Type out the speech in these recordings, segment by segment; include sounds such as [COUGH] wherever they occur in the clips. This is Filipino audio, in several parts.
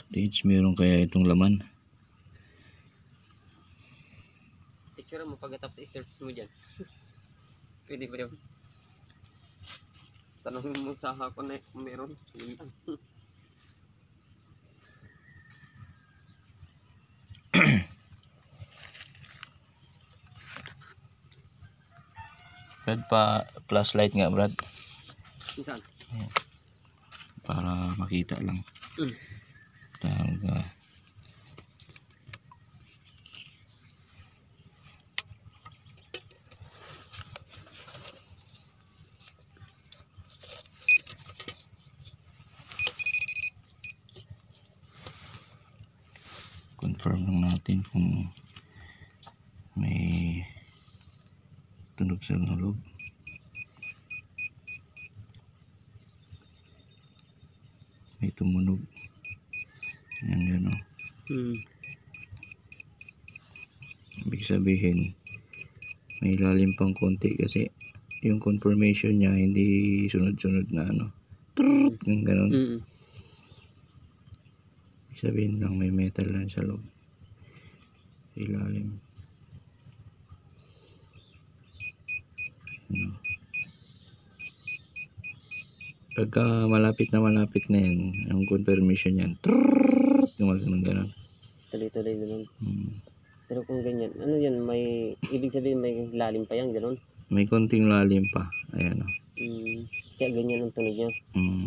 Stage, meron kaya itong laman. Picture mo pagkatapos i-search mo dyan. [LAUGHS] Pwede ba yun? Tanongin mo sa ako na meron. [COUGHS] Brad, pa flashlight nga, Brad. Saan? Para makita lang. Mm. Ah. confirm lang natin kung may tunog sa loob. May tumunog. Yan yan o. Hmm. Ibig sabihin, may lalim pang konti kasi yung confirmation niya hindi sunod-sunod na ano. Trrrt, yung ganun. Mm. Ibig sabihin lang may metal lang sa loob. Ilalim. Ano. Pagka malapit na malapit na yan, ang confirmation yan, trrrrt, gumagano ganun. Tuloy-tuloy ganun. Hmm. Pero kung ganyan, ano yan, may, ibig sabihin may lalim pa yan, ganun. May konting lalim pa. Ayan o. Hmm. Kaya ganyan ang tunog niya. Mm.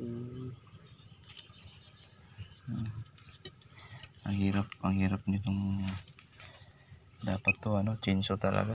Hmm. Ang hirap, ang hirap nitong dapat to ano, chinso talaga.